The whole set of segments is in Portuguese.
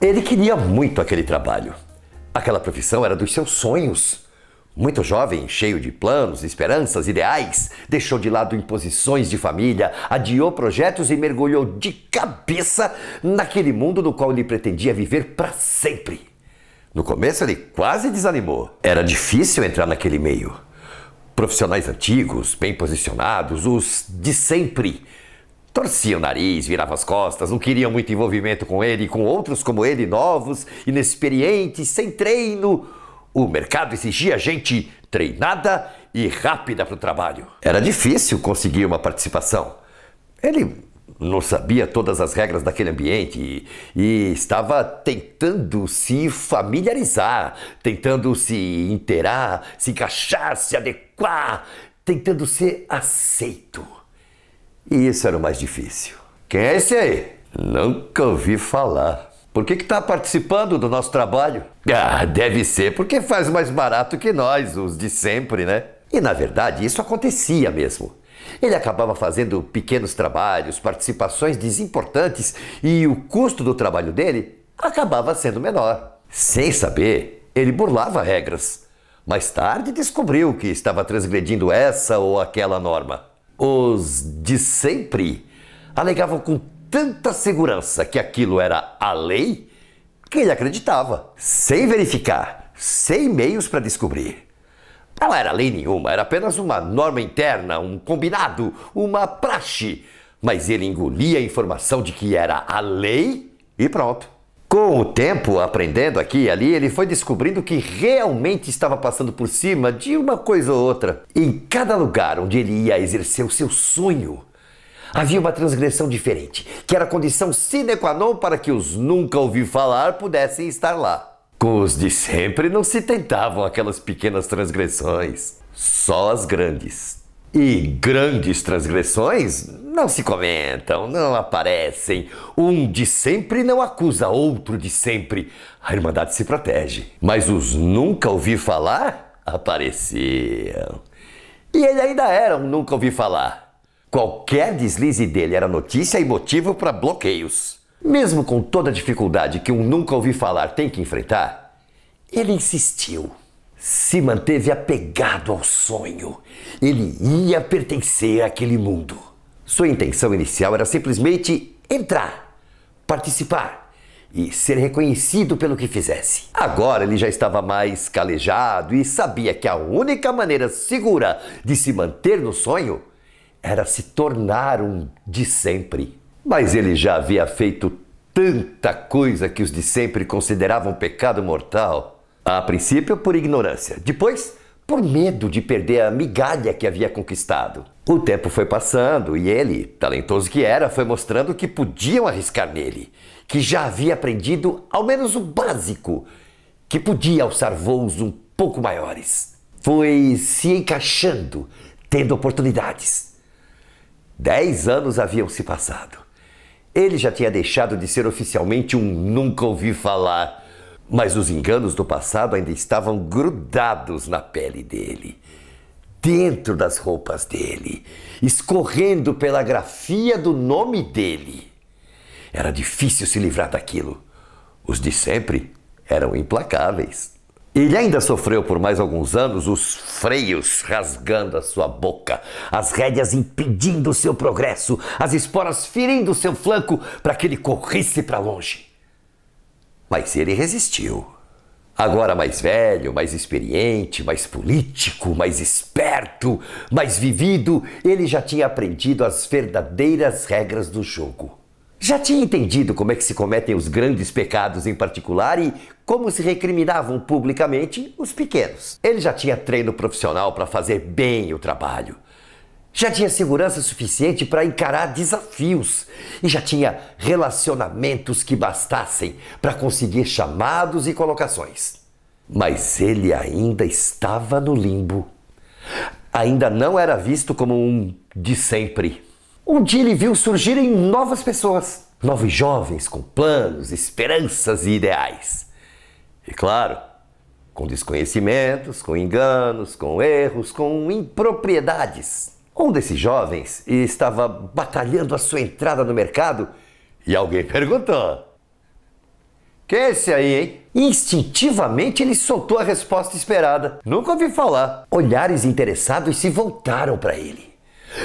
Ele queria muito aquele trabalho. Aquela profissão era dos seus sonhos. Muito jovem, cheio de planos, esperanças, ideais, deixou de lado imposições de família, adiou projetos e mergulhou de cabeça naquele mundo no qual ele pretendia viver para sempre. No começo ele quase desanimou. Era difícil entrar naquele meio. Profissionais antigos, bem posicionados, os de sempre, torciam o nariz, viravam as costas, não queriam muito envolvimento com ele e com outros como ele, novos, inexperientes, sem treino. O mercado exigia gente treinada e rápida para o trabalho. Era difícil conseguir uma participação. Ele não sabia todas as regras daquele ambiente e, e, estava tentando se familiarizar, tentando se inteirar, se encaixar, se adequar, tentando ser aceito. E isso era o mais difícil. Quem é esse aí? Nunca ouvi falar. Por que está participando do nosso trabalho? Ah, deve ser porque faz mais barato que nós, os de sempre, né? E na verdade isso acontecia mesmo. Ele acabava fazendo pequenos trabalhos, participações desimportantes e o custo do trabalho dele acabava sendo menor. Sem saber, ele burlava regras. Mais tarde descobriu que estava transgredindo essa ou aquela norma. Os de sempre alegavam com tanta segurança que aquilo era a lei que ele acreditava, sem verificar, sem meios para descobrir. Não era lei nenhuma, era apenas uma norma interna, um combinado, uma praxe. Mas ele engolia a informação de que era a lei e pronto. Com o tempo, aprendendo aqui e ali, ele foi descobrindo que realmente estava passando por cima de uma coisa ou outra. Em cada lugar onde ele ia exercer o seu sonho, havia uma transgressão diferente, que era condição sine qua non para que os nunca ouvi falar pudessem estar lá. Com os de sempre não se tentavam aquelas pequenas transgressões, só as grandes. E grandes transgressões não se comentam, não aparecem. Um de sempre não acusa outro de sempre. A Irmandade se protege. Mas os nunca ouvi falar apareciam. E ele ainda era um nunca ouvi falar. Qualquer deslize dele era notícia e motivo para bloqueios. Mesmo com toda a dificuldade que um nunca ouvi falar tem que enfrentar, ele insistiu. Se manteve apegado ao sonho. Ele ia pertencer àquele mundo. Sua intenção inicial era simplesmente entrar, participar e ser reconhecido pelo que fizesse. Agora ele já estava mais calejado e sabia que a única maneira segura de se manter no sonho era se tornar um de sempre. Mas ele já havia feito tanta coisa que os de sempre consideravam pecado mortal. A princípio, por ignorância. Depois, por medo de perder a migalha que havia conquistado. O tempo foi passando e ele, talentoso que era, foi mostrando que podiam arriscar nele, que já havia aprendido ao menos o básico, que podia alçar voos um pouco maiores. Foi se encaixando, tendo oportunidades. Dez anos haviam se passado. Ele já tinha deixado de ser oficialmente um nunca ouvi falar, mas os enganos do passado ainda estavam grudados na pele dele, dentro das roupas dele, escorrendo pela grafia do nome dele. Era difícil se livrar daquilo. Os de sempre eram implacáveis. Ele ainda sofreu por mais alguns anos os freios rasgando a sua boca, as rédeas impedindo o seu progresso, as esporas ferindo seu flanco para que ele corresse para longe. Mas ele resistiu. Agora mais velho, mais experiente, mais político, mais esperto, mais vivido, ele já tinha aprendido as verdadeiras regras do jogo. Já tinha entendido como é que se cometem os grandes pecados em particular e como se recriminavam publicamente os pequenos. Ele já tinha treino profissional para fazer bem o trabalho. Já tinha segurança suficiente para encarar desafios e já tinha relacionamentos que bastassem para conseguir chamados e colocações. Mas ele ainda estava no limbo. Ainda não era visto como um de sempre. Um dia ele viu surgirem novas pessoas, novos jovens com planos, esperanças e ideais. E claro, com desconhecimentos, com enganos, com erros, com impropriedades. Um desses jovens estava batalhando a sua entrada no mercado e alguém perguntou: Que é esse aí, hein? Instintivamente ele soltou a resposta esperada. Nunca ouvi falar. Olhares interessados se voltaram para ele.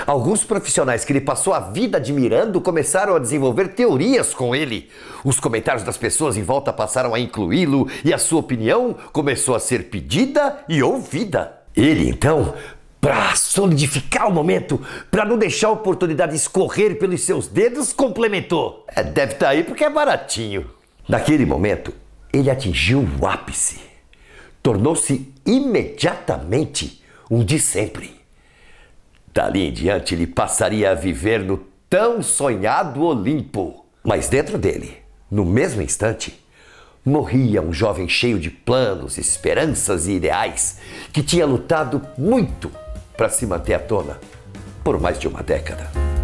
Alguns profissionais que ele passou a vida admirando começaram a desenvolver teorias com ele. Os comentários das pessoas em volta passaram a incluí-lo e a sua opinião começou a ser pedida e ouvida. Ele então para solidificar o momento, para não deixar a oportunidade escorrer pelos seus dedos, complementou. É, deve estar tá aí porque é baratinho. Naquele momento, ele atingiu o ápice. Tornou-se imediatamente um de sempre. Dali em diante, ele passaria a viver no tão sonhado Olimpo. Mas dentro dele, no mesmo instante, morria um jovem cheio de planos, esperanças e ideais que tinha lutado muito para se manter à tona por mais de uma década.